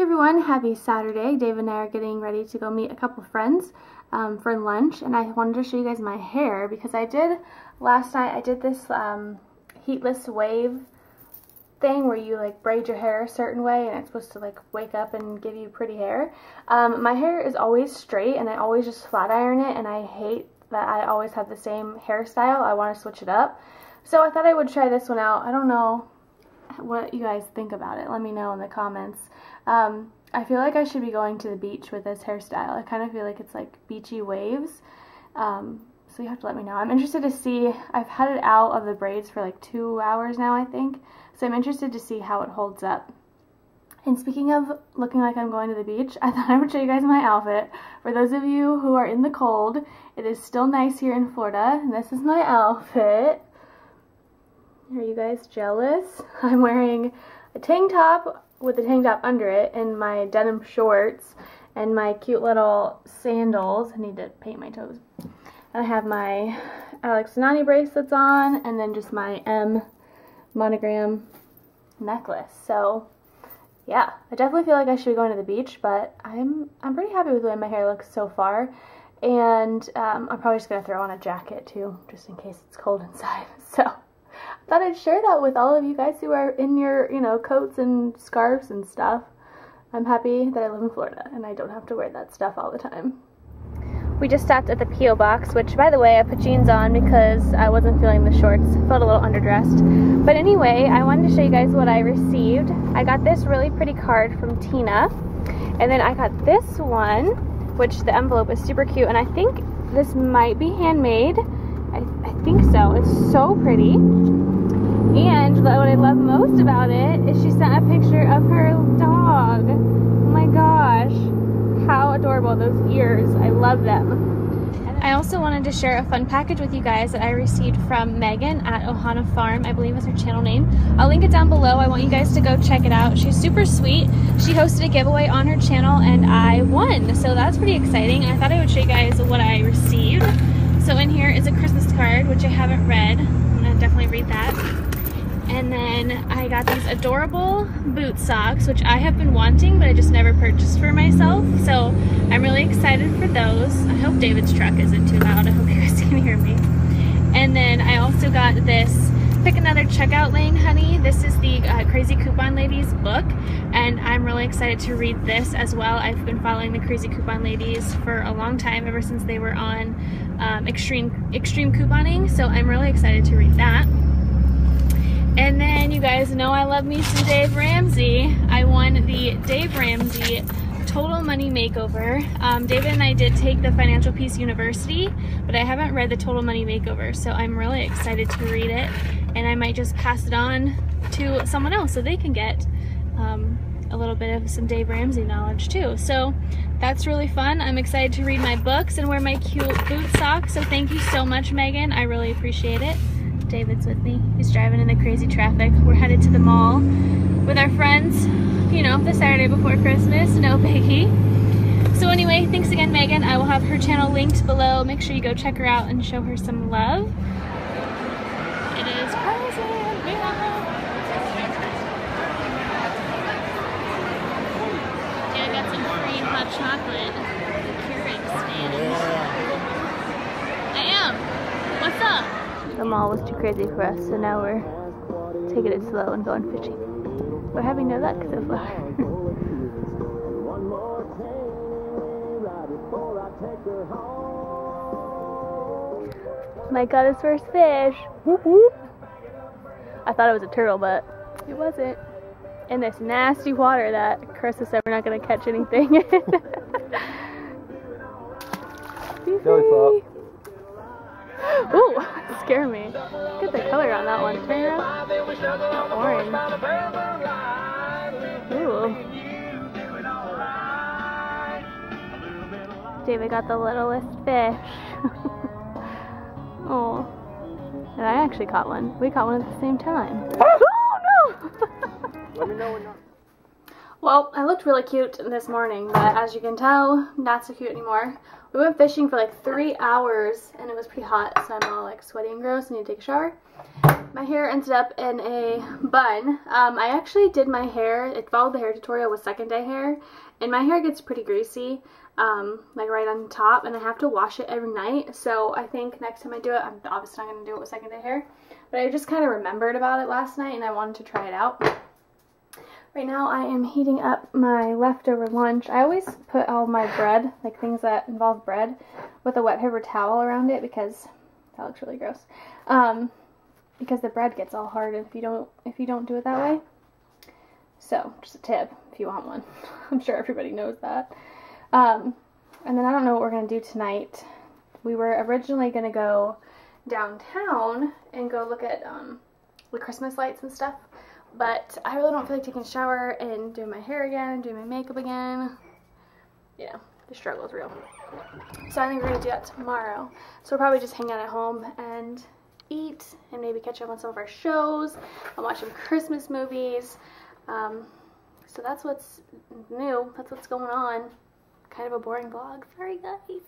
Hey everyone, happy Saturday. Dave and I are getting ready to go meet a couple friends um, for lunch and I wanted to show you guys my hair because I did last night, I did this um, heatless wave thing where you like braid your hair a certain way and it's supposed to like wake up and give you pretty hair. Um, my hair is always straight and I always just flat iron it and I hate that I always have the same hairstyle. I want to switch it up. So I thought I would try this one out. I don't know what you guys think about it. Let me know in the comments. Um, I feel like I should be going to the beach with this hairstyle. I kind of feel like it's like beachy waves. Um, so you have to let me know. I'm interested to see, I've had it out of the braids for like two hours now, I think. So I'm interested to see how it holds up. And speaking of looking like I'm going to the beach, I thought I would show you guys my outfit. For those of you who are in the cold, it is still nice here in Florida, and this is my outfit. Are you guys jealous? I'm wearing a tank top with a tank top under it and my denim shorts and my cute little sandals. I need to paint my toes. I have my Alex and Ani bracelets on and then just my M monogram necklace. So yeah, I definitely feel like I should be going to the beach, but I'm I'm pretty happy with the way my hair looks so far. And um, I'm probably just going to throw on a jacket too, just in case it's cold inside. So thought I'd share that with all of you guys who are in your, you know, coats and scarves and stuff. I'm happy that I live in Florida and I don't have to wear that stuff all the time. We just stopped at the P.O. Box, which, by the way, I put jeans on because I wasn't feeling the shorts. Felt a little underdressed. But anyway, I wanted to show you guys what I received. I got this really pretty card from Tina. And then I got this one, which the envelope is super cute. And I think this might be handmade. I, I think so. It's so pretty. Most about it is she sent a picture of her dog. Oh my gosh how adorable those ears. I love them. I also wanted to share a fun package with you guys that I received from Meagan at Ohana Farm, I believe is her channel name. I'll link it down below. I want you guys to go check it out. She's super sweet. She hosted a giveaway on her channel and I won. So that's pretty exciting. I thought I would show you guys what I received. So in here is a Christmas card, which I haven't read. I'm gonna definitely read that. And then I got these adorable boot socks, which I have been wanting, but I just never purchased for myself. So I'm really excited for those. I hope David's truck isn't too loud. I hope you guys can hear me. And then I also got this Pick Another Checkout Lane Honey. This is the uh, Crazy Coupon Ladies book, and I'm really excited to read this as well. I've been following the Crazy Coupon Ladies for a long time, ever since they were on um, Extreme, Extreme Couponing, so I'm really excited to read that. And then you guys know I love me some Dave Ramsey. I won the Dave Ramsey Total Money Makeover. Um, David and I did take the Financial Peace University, but I haven't read the Total Money Makeover, so I'm really excited to read it. And I might just pass it on to someone else so they can get um, a little bit of some Dave Ramsey knowledge too. So that's really fun. I'm excited to read my books and wear my cute boot socks. So thank you so much, Meagan. I really appreciate it. David's with me. He's driving in the crazy traffic. We're headed to the mall with our friends, you know, the Saturday before Christmas, no biggie. So anyway, thanks again, Meagan. I will have her channel linked below. Make sure you go check her out and show her some love. It is. Yeah, I got some free hot chocolate. Keurig stand. I am. What's up? The mall was too crazy for us, so now we're taking it slow and going fishing. We're having no luck so far. Mike got his first fish. Whoop whoop. I thought it was a turtle, but it wasn't. In this nasty water that Chris said we're not going to catch anything in. Belly flop. Ooh, scare me. Look at the color on that one. Turn around. Orange. Ooh. David got the littlest fish. oh. And I actually caught one. We caught one at the same time. oh no! Let me know when you're... Well, I looked really cute this morning, but as you can tell, not so cute anymore. We went fishing for like three hours and it was pretty hot, so I'm all like sweaty and gross and need to take a shower. My hair ended up in a bun. Um, I actually did my hair, it followed the hair tutorial with second day hair, and my hair gets pretty greasy, um, like right on top, and I have to wash it every night, so I think next time I do it, I'm obviously not going to do it with second day hair, but I just kind of remembered about it last night and I wanted to try it out. Right now I am heating up my leftover lunch. I always put all my bread, like things that involve bread, with a wet paper towel around it because that looks really gross. Um, because the bread gets all hard if you don't if you don't do it that way. So just a tip if you want one. I'm sure everybody knows that. Um, and then I don't know what we're gonna do tonight. We were originally gonna go downtown and go look at um, the Christmas lights and stuff. But I really don't feel like taking a shower and doing my hair again, doing my makeup again. Yeah, the struggle is real. So I think we're going to do that tomorrow. So we'll probably just hang out at home and eat and maybe catch up on some of our shows and watch some Christmas movies. Um, so that's what's new. That's what's going on. Kind of a boring vlog. Sorry, guys.